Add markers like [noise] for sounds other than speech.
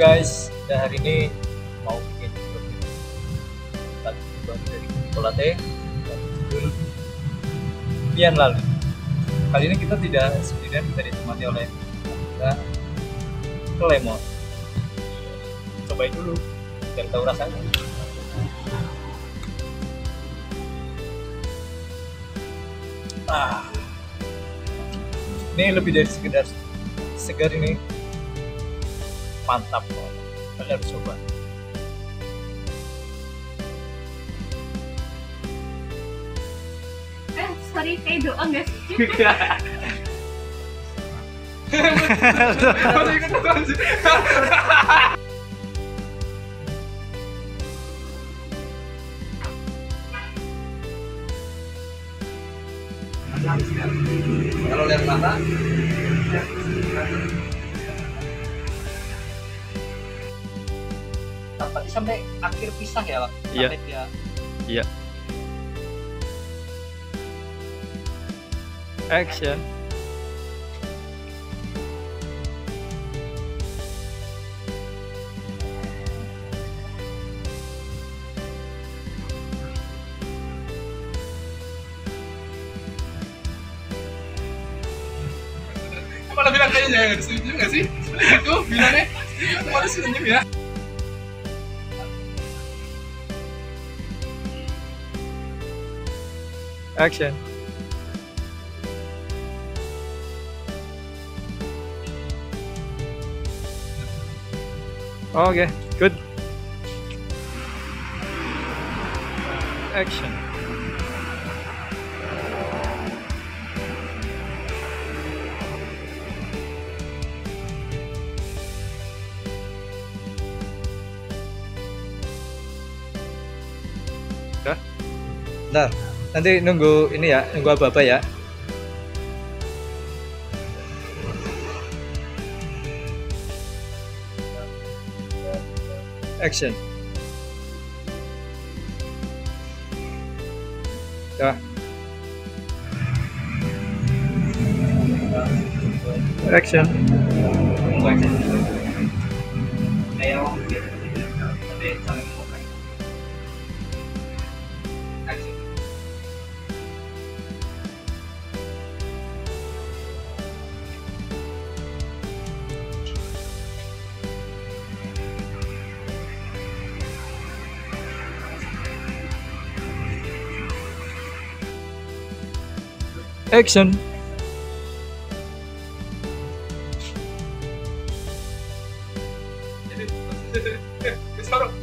guys, kita hari ini mau bikin video lagi dari Nicolate dan judul Pian Lalu. Kali ini kita tidak sendirian, kita ditemani oleh kita Lemon. Cobain dulu, biar tahu rasanya. Ah, ini lebih dari sekedar segar ini mantap kalian harus coba. Eh, sorry, kayak doang [laughs] sih? Kalau lihat mata, tadi sampai akhir pisah ya Pak? Iya. sampai dia Iya. Action. malah bilang kayaknya nggak setuju nggak sih? Itu bilangnya, malah senyum ya. Action. Oh, okay, good. Action. Udah? Bentar, nanti nunggu ini ya, nunggu apa-apa ya. Action. Ya. Action. action Action. [laughs] Sekarang